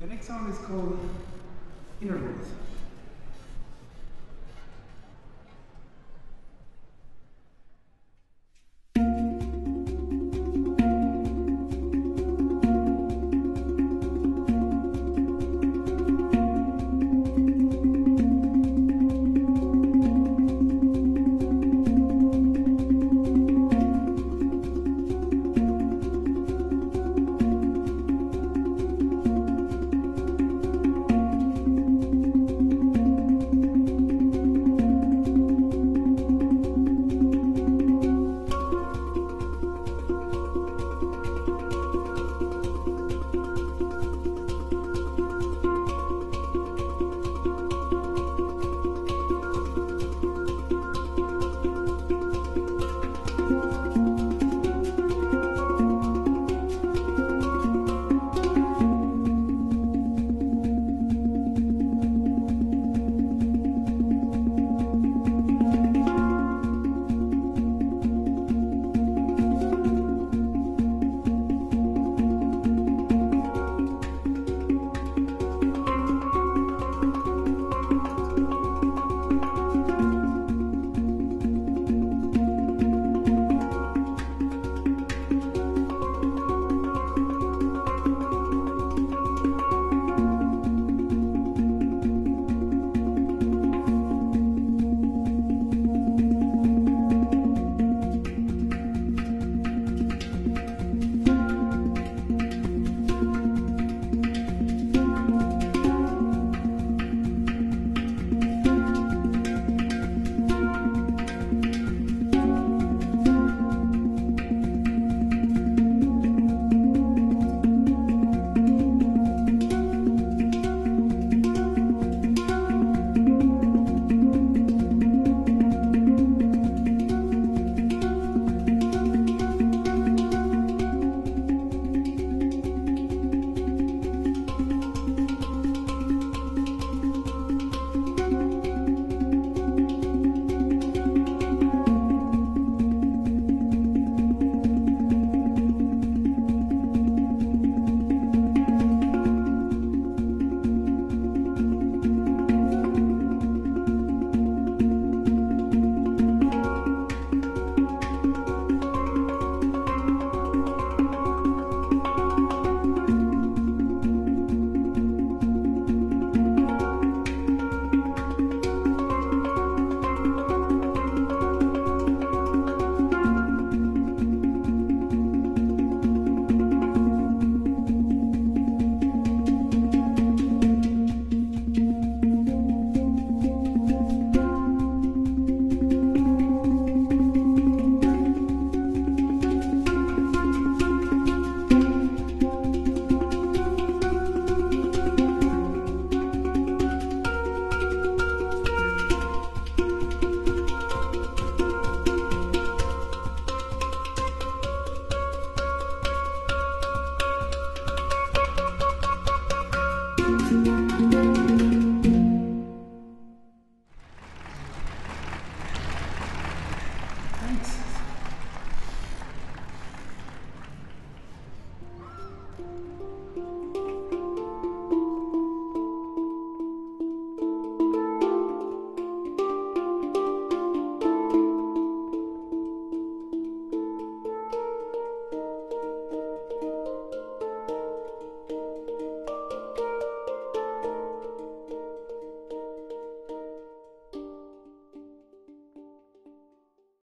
The next song is called Intervals.